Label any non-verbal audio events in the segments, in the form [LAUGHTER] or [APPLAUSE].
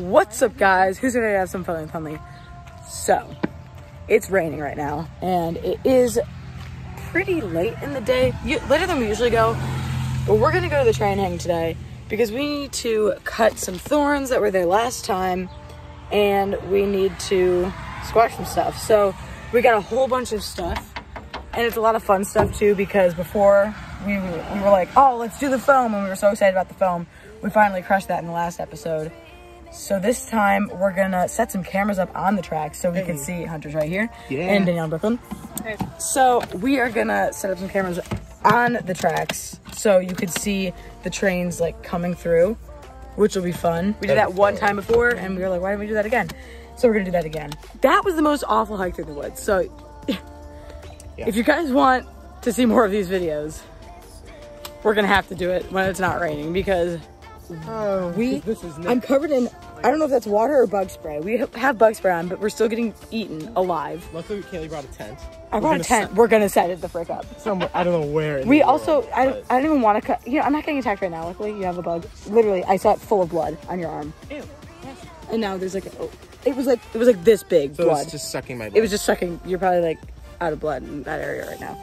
What's up, guys? Who's to have some fun with Hunley? So, it's raining right now, and it is pretty late in the day, later than we usually go. But we're gonna go to the train hang today because we need to cut some thorns that were there last time, and we need to squash some stuff. So, we got a whole bunch of stuff, and it's a lot of fun stuff too because before we were, we were like, oh, let's do the foam, and we were so excited about the foam. We finally crushed that in the last episode. So this time we're gonna set some cameras up on the track so we can see Hunter's right here Yeah. and Danielle and Brooklyn. So we are gonna set up some cameras on the tracks so you could see the trains like coming through, which will be fun. We did that one time before and we were like, why didn't we do that again? So we're gonna do that again. That was the most awful hike through the woods. So [LAUGHS] if you guys want to see more of these videos, we're gonna have to do it when it's not raining because Oh. we this is I'm covered in I don't know if that's water or bug spray. We have bug spray on, but we're still getting eaten alive. Luckily, Kailey brought a tent. I We're brought a gonna tent. We're gonna set it the frick up. Somewhere, I don't know where. in We the also world, I, but- I don't even want to cut. You know, I'm not getting attacked right now. Luckily, you have a bug. Literally, I saw it full of blood on your arm. Ew. And now there's like oh, it was like it was like this big So blood. it's just sucking my blood. it was just sucking. You're probably like out of blood in that area right now.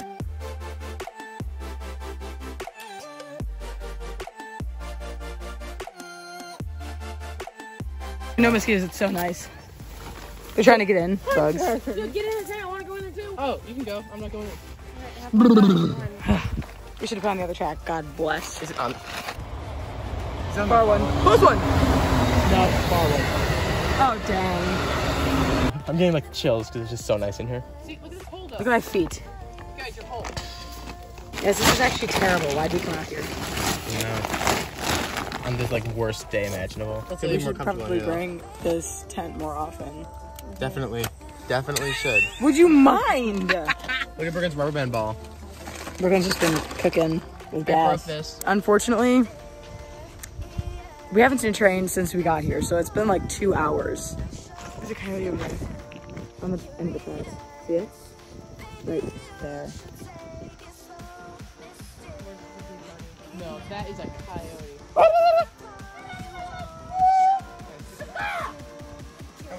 No mosquitoes. It's so nice. They're trying to get in. Bugs. Dude, get in the train. I want to go in there too. Oh, you can go. I'm not going. In. [SIGHS] We should have put on the other track. God bless. Is it on? Far one. Close one. No, far away. Oh dang. I'm getting like chills because it's just so nice in here. See, look at this hole though. Look at my feet. Guys, your hole. Yes, this is actually terrible. Why do you come out here? No. On this like worst day imaginable. We should probably bring this tent more often. Definitely, definitely should. Would you mind? [LAUGHS] Look at Bergen's rubber band ball. We're just been cooking with I gas. this. Unfortunately, we haven't seen a train since we got here, so it's been like two hours. There's a coyote over there on the end of the tracks. See it? Right there. No, that is a coyote. I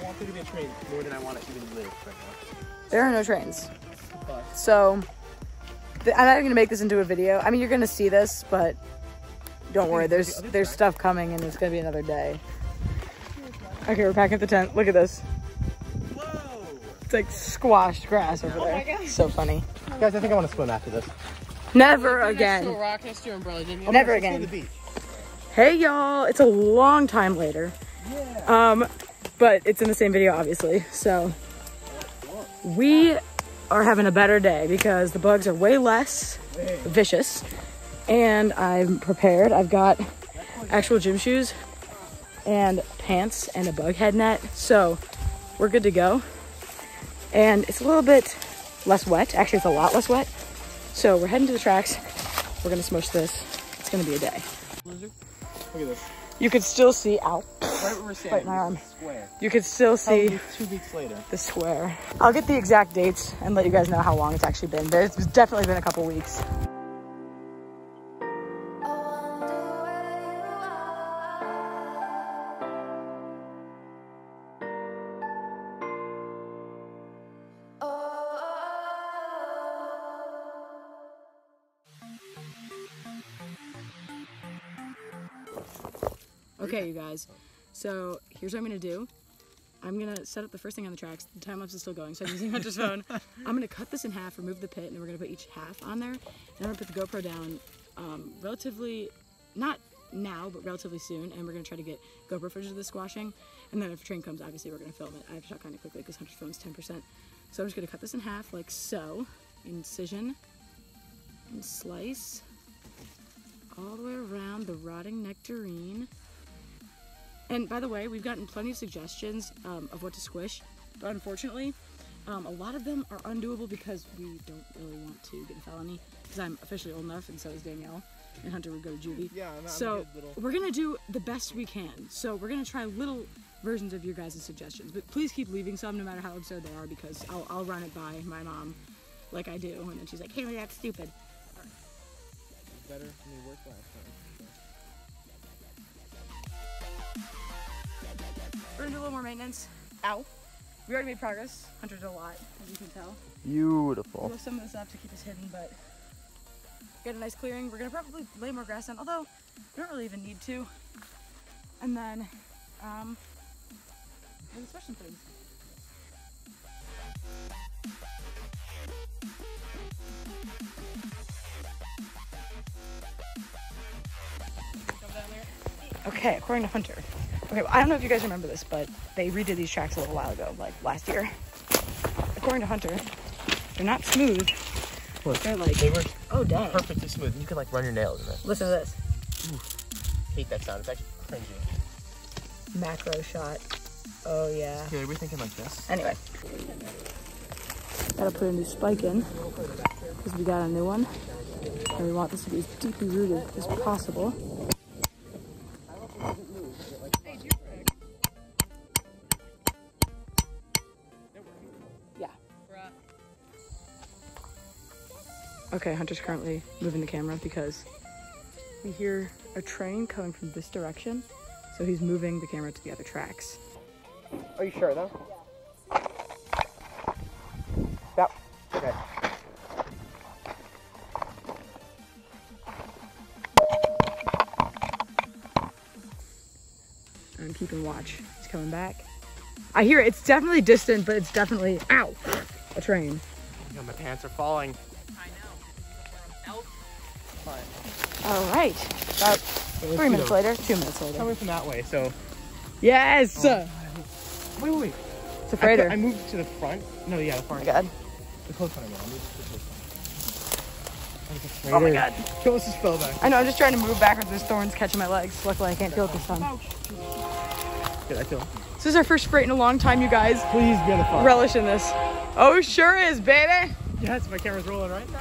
want there to be a train more than I want it to even live right now. There are no trains. So, I'm not even gonna make this into a video. I mean, you're gonna see this, but don't worry. There's there's stuff coming, and it's gonna be another day. Okay, we're packing up the tent. Look at this. It's like squashed grass over oh there. So funny. Guys, I think I want to swim after this. Never Next to again. rock next to your umbrella, didn't you? Never Let's go to again. Hey y'all, it's a long time later. Um, but it's in the same video, obviously. So we are having a better day because the bugs are way less vicious, and I'm prepared. I've got actual gym shoes and pants and a bug head net, so we're good to go. And it's a little bit less wet. Actually, it's a lot less wet. So we're heading to the tracks. We're gonna smush this. It's gonna be a day. Look at this. You could still see, out. Right where we're standing. Right, my arm. Square. you could still see Probably two weeks later. the square. I'll get the exact dates and let you guys know how long it's actually been, but it's definitely been a couple weeks. Okay, you guys. So here's what I'm gonna do. I'm gonna set up the first thing on the tracks. The time lapse is still going, so I'm using Hunter's [LAUGHS] phone. I'm gonna cut this in half, remove the pit, and then we're gonna put each half on there. And I'm gonna put the GoPro down um, relatively, not now, but relatively soon. And we're gonna try to get GoPro footage of the squashing. And then if a train comes, obviously we're gonna film it. I have to shot kind of quickly because Hunter's phone's 10%. So I'm just gonna cut this in half like so. Incision and slice all the way around the rotting nectarine. And by the way, we've gotten plenty of suggestions um, of what to squish, but unfortunately, um, a lot of them are undoable because we don't really want to get a felony. Because I'm officially old enough, and so is Danielle, and Hunter would go to juvie. Yeah, I'm- so good little- we're gonna do the best we can. So we're gonna try little versions of your guys' suggestions, but please keep leaving some, no matter how absurd they are, because I'll, I'll run it by my mom, like I do, and then she's like, "Hey, that's stupid." Better than they worked last time. We're gonna do a little more maintenance. Ow. We already made progress. Hunter did a lot, as you can tell. Beautiful. We'll some of this up to keep us hidden, but get a nice clearing. We're gonna probably lay more grass down, although we don't really even need to. And then, um, maybe smash some things. Okay, according to Hunter. Okay, well, I don't know if you guys remember this, but they redid these tracks a little while ago, like last year. According to Hunter, they're not smooth. Look, They're like, they were oh dang. perfectly smooth. You could like run your nails in it. Listen to this. Hate that sound. It's actually cringy. Macro shot. Oh yeah. Okay, we're thinking like this. Anyway. Gotta put a new spike in because we got a new one. And we want this to be as deeply rooted as possible. Okay, Hunter's currently moving the camera because we hear a train coming from this direction. So he's moving the camera to the other tracks. Are you sure though? Yep. Okay. I'm keeping watch. He's coming back. I hear it. It's definitely distant, but it's definitely ow, a train. Yo, my pants are falling. All right. About Three three minutes later, two minutes later. Coming from that way, so. Yes. Oh, wait, wait, wait. It's a freighter. put- I moved to the front. No, yeah, the oh front. my god. The close one again. I moved to the close one. Oh my freighter. god. Kill us spell back. I know. I'm just trying to move backwards. There's thorns catching my legs. Luckily, I can't feel it this time. Did I kill? This is our first freight in a long time, you guys. Please be on the front. Relish in this. Oh, sure is, baby. Yes, my camera's rolling right now.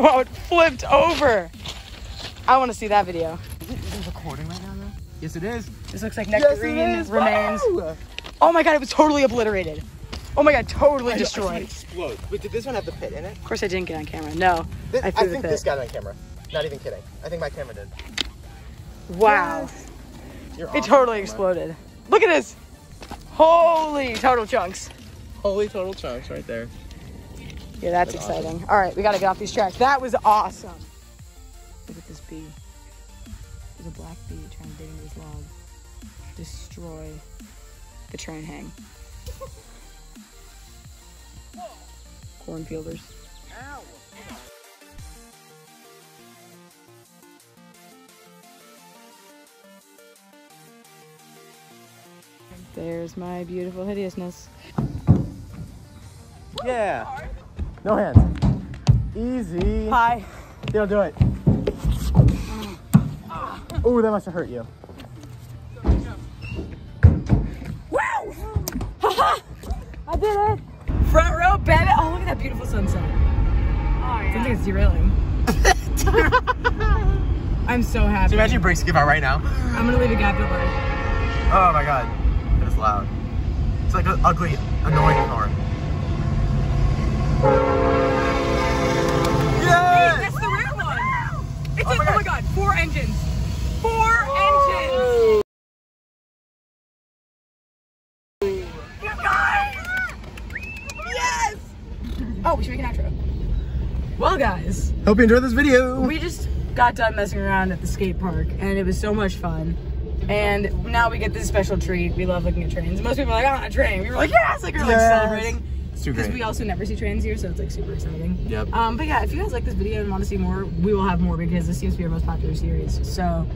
Wow, it flipped over. I want to see that video. Is it, is it recording right now, though? Yes, it is. This looks like nectarine remains. Oh my god, it was totally obliterated. Oh my god, totally destroyed. Explode. Wait, did this one have the pit in it? Of course, I didn't get on camera. No, This, I I, think this got on camera. Not even kidding. I think my camera did. Wow, You're it totally exploded. Look at this. Holy total chunks. Holy total chunks right there. Yeah, that's, That's exciting. All right, we got to get off these tracks. That was awesome. Look at this bee. There's a black bee trying to dig into this log. Destroy the train hang. [LAUGHS] Cornfielders. Ow. There's my beautiful hideousness. Yeah. No hands. Easy. Hi. You'll do it. Oh, that must have hurt you. Wow! Haha! I did it! Front row, baby! Oh, look at that beautiful sunset. Oh, yeah. Something derailing. [LAUGHS] I'm so happy. So imagine brakes give out right now. I'm gonna leave a gap at Oh my god. It is loud. It's like an ugly, annoying horn. Four engines. Four engines. Yes. Oh, we should make an outro. Well, guys, Hope you enjoyed this video. we just got done messing around at the skate park, and it was so much fun. And now we get this special treat. We love looking at trains. Most people are like, "I want a train." We were like, "Yes!" Like we're like Yes. celebrating It's too because great. we also never see trains here, so it's like super exciting. Yep. Um, but yeah, if you guys like this video and want to see more, we will have more because this seems to be our most popular series. So,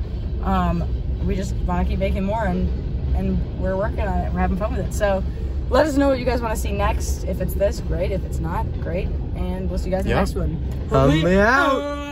um, we just want to keep making more, and and we're working on it. We're having fun with it. So, let us know what you guys want to see next. If it's this, great. If it's not, great. And we'll see you guys in the next one. Help me out.